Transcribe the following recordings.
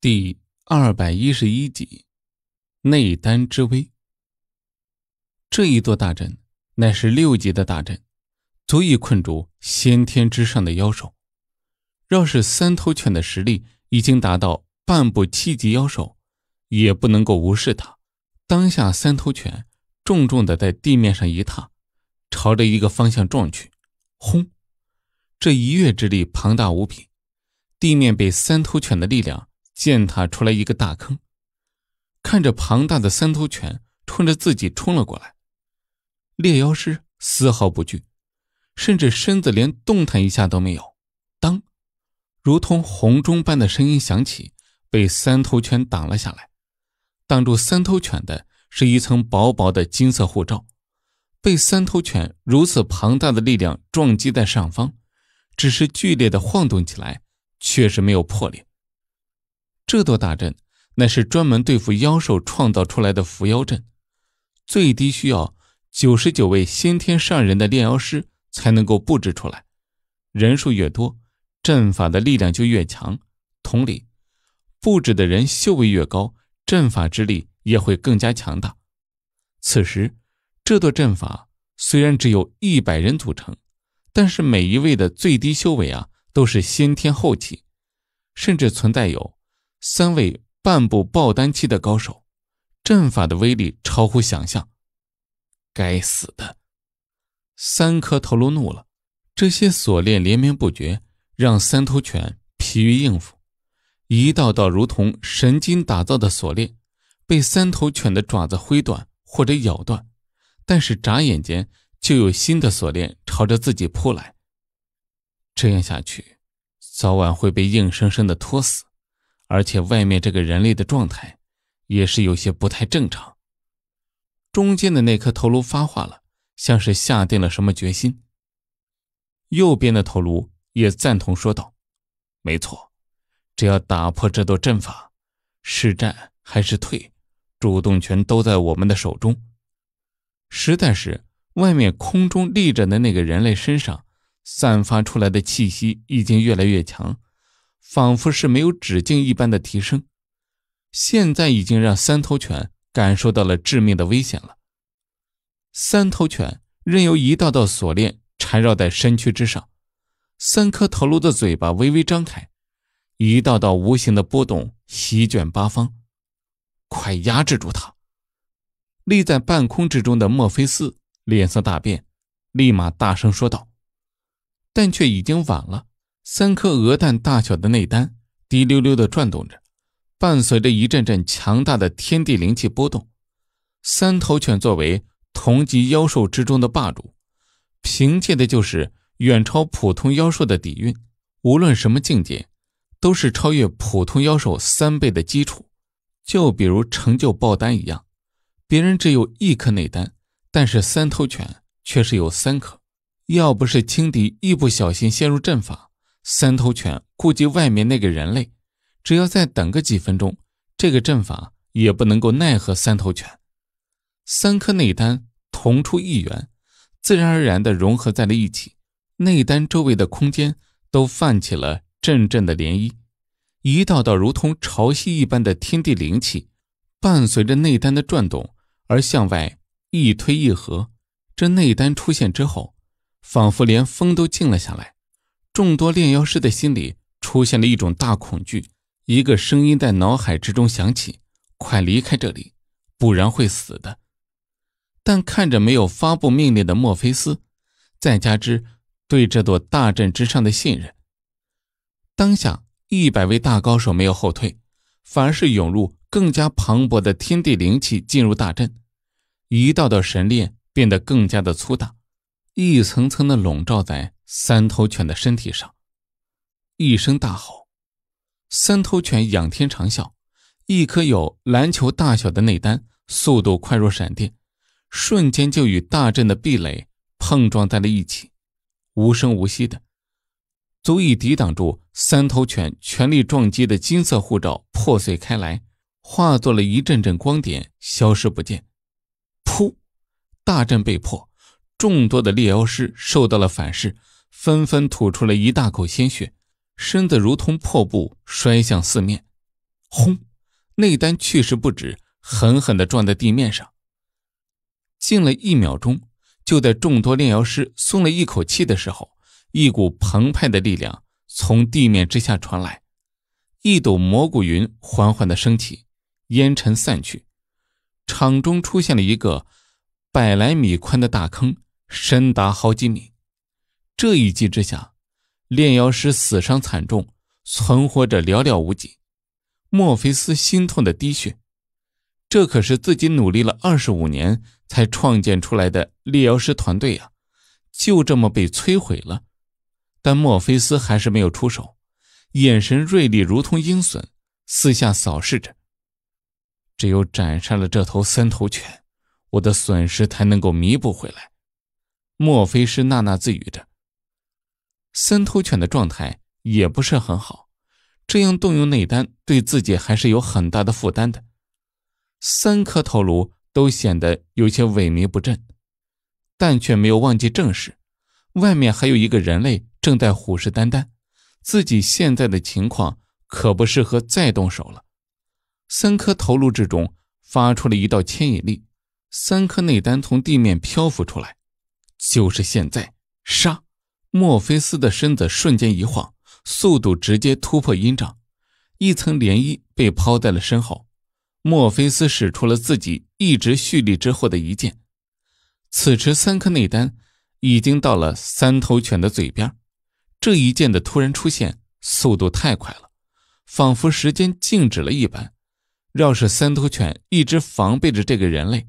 第二百一十一集，内丹之威。这一座大阵乃是六级的大阵，足以困住先天之上的妖兽。若是三头犬的实力已经达到半步七级妖兽，也不能够无视它。当下，三头犬重重的在地面上一踏，朝着一个方向撞去，轰！这一跃之力庞大无比，地面被三头犬的力量。践踏出来一个大坑，看着庞大的三头犬冲着自己冲了过来，猎妖师丝毫不惧，甚至身子连动弹一下都没有。当，如同洪钟般的声音响起，被三头犬挡了下来。挡住三头犬的是一层薄薄的金色护罩，被三头犬如此庞大的力量撞击在上方，只是剧烈的晃动起来，却是没有破裂。这座大阵乃是专门对付妖兽创造出来的伏妖阵，最低需要九十九位先天上人的炼妖师才能够布置出来。人数越多，阵法的力量就越强。同理，布置的人修为越高，阵法之力也会更加强大。此时，这座阵法虽然只有一百人组成，但是每一位的最低修为啊，都是先天后期，甚至存在有。三位半步爆丹期的高手，阵法的威力超乎想象。该死的！三颗头颅怒了，这些锁链连绵不绝，让三头犬疲于应付。一道道如同神经打造的锁链，被三头犬的爪子挥断或者咬断，但是眨眼间就有新的锁链朝着自己扑来。这样下去，早晚会被硬生生的拖死。而且外面这个人类的状态，也是有些不太正常。中间的那颗头颅发话了，像是下定了什么决心。右边的头颅也赞同说道：“没错，只要打破这座阵法，是战还是退，主动权都在我们的手中。”实在是，外面空中立着的那个人类身上散发出来的气息已经越来越强。仿佛是没有止境一般的提升，现在已经让三头犬感受到了致命的危险了。三头犬任由一道道锁链缠绕在身躯之上，三颗头颅的嘴巴微微张开，一道道无形的波动席卷八方。快压制住它！立在半空之中的墨菲斯脸色大变，立马大声说道，但却已经晚了。三颗鹅蛋大小的内丹滴溜溜地转动着，伴随着一阵阵强大的天地灵气波动。三头犬作为同级妖兽之中的霸主，凭借的就是远超普通妖兽的底蕴。无论什么境界，都是超越普通妖兽三倍的基础。就比如成就爆丹一样，别人只有一颗内丹，但是三头犬却是有三颗。要不是轻敌一不小心陷入阵法，三头犬顾及外面那个人类，只要再等个几分钟，这个阵法也不能够奈何三头犬。三颗内丹同出一源，自然而然地融合在了一起。内丹周围的空间都泛起了阵阵的涟漪，一道道如同潮汐一般的天地灵气，伴随着内丹的转动而向外一推一合。这内丹出现之后，仿佛连风都静了下来。众多炼妖师的心里出现了一种大恐惧，一个声音在脑海之中响起：“快离开这里，不然会死的。”但看着没有发布命令的墨菲斯，再加之对这座大阵之上的信任，当下一百位大高手没有后退，反而是涌入更加磅礴的天地灵气进入大阵，一道道神链变得更加的粗大，一层层的笼罩在。三头犬的身体上，一声大吼，三头犬仰天长啸，一颗有篮球大小的内丹，速度快如闪电，瞬间就与大阵的壁垒碰撞在了一起，无声无息的，足以抵挡住三头犬全力撞击的金色护罩破碎开来，化作了一阵阵光点，消失不见。噗，大阵被破，众多的猎妖师受到了反噬。纷纷吐出了一大口鲜血，身子如同破布摔向四面。轰！内丹去势不止，狠狠地撞在地面上。静了一秒钟，就在众多炼药师松了一口气的时候，一股澎湃的力量从地面之下传来，一朵蘑菇云缓缓地升起，烟尘散去，场中出现了一个百来米宽的大坑，深达好几米。这一击之下，炼妖师死伤惨重，存活者寥寥无几。墨菲斯心痛的滴血，这可是自己努力了二十五年才创建出来的炼妖师团队呀，就这么被摧毁了。但墨菲斯还是没有出手，眼神锐利如同鹰隼，四下扫视着。只有斩杀了这头三头犬，我的损失才能够弥补回来。墨菲斯呐呐自语着。三头犬的状态也不是很好。这样动用内丹，对自己还是有很大的负担的。三颗头颅都显得有些萎靡不振，但却没有忘记正事。外面还有一个人类正在虎视眈眈，自己现在的情况可不适合再动手了。三颗头颅之中发出了一道牵引力，三颗内丹从地面漂浮出来。就是现在，杀！墨菲斯的身子瞬间一晃。速度直接突破音障，一层涟漪被抛在了身后。墨菲斯使出了自己一直蓄力之后的一剑，此时三颗内丹已经到了三头犬的嘴边。这一剑的突然出现，速度太快了，仿佛时间静止了一般。要是三头犬一直防备着这个人类，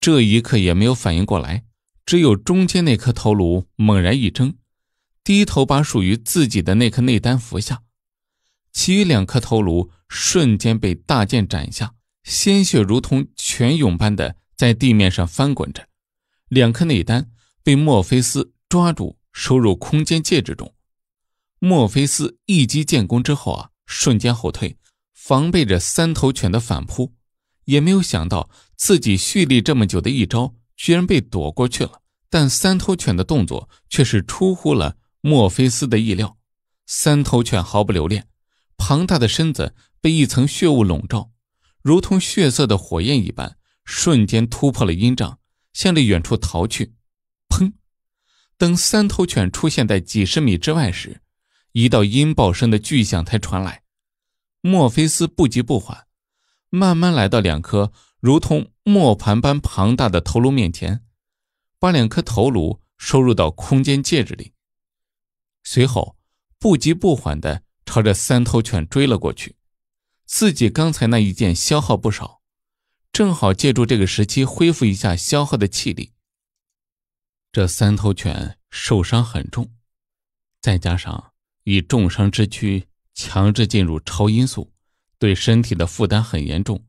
这一刻也没有反应过来，只有中间那颗头颅猛然一睁。低头把属于自己的那颗内丹服下，其余两颗头颅瞬间被大剑斩下，鲜血如同泉涌般的在地面上翻滚着。两颗内丹被墨菲斯抓住，收入空间戒指中。墨菲斯一击建功之后啊，瞬间后退，防备着三头犬的反扑，也没有想到自己蓄力这么久的一招居然被躲过去了。但三头犬的动作却是出乎了。墨菲斯的意料，三头犬毫不留恋，庞大的身子被一层血雾笼罩，如同血色的火焰一般，瞬间突破了阴障，向着远处逃去。砰！等三头犬出现在几十米之外时，一道音爆声的巨响才传来。墨菲斯不急不缓，慢慢来到两颗如同磨盘般庞大的头颅面前，把两颗头颅收入到空间戒指里。随后，不急不缓地朝着三头犬追了过去。自己刚才那一剑消耗不少，正好借助这个时期恢复一下消耗的气力。这三头犬受伤很重，再加上以重伤之躯强制进入超音速，对身体的负担很严重，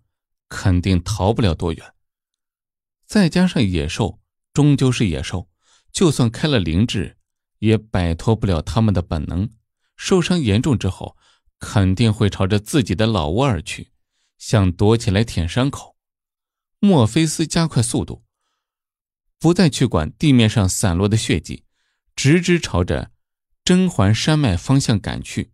肯定逃不了多远。再加上野兽终究是野兽，就算开了灵智。也摆脱不了他们的本能，受伤严重之后，肯定会朝着自己的老窝而去，想躲起来舔伤口。墨菲斯加快速度，不再去管地面上散落的血迹，直直朝着甄嬛山脉方向赶去。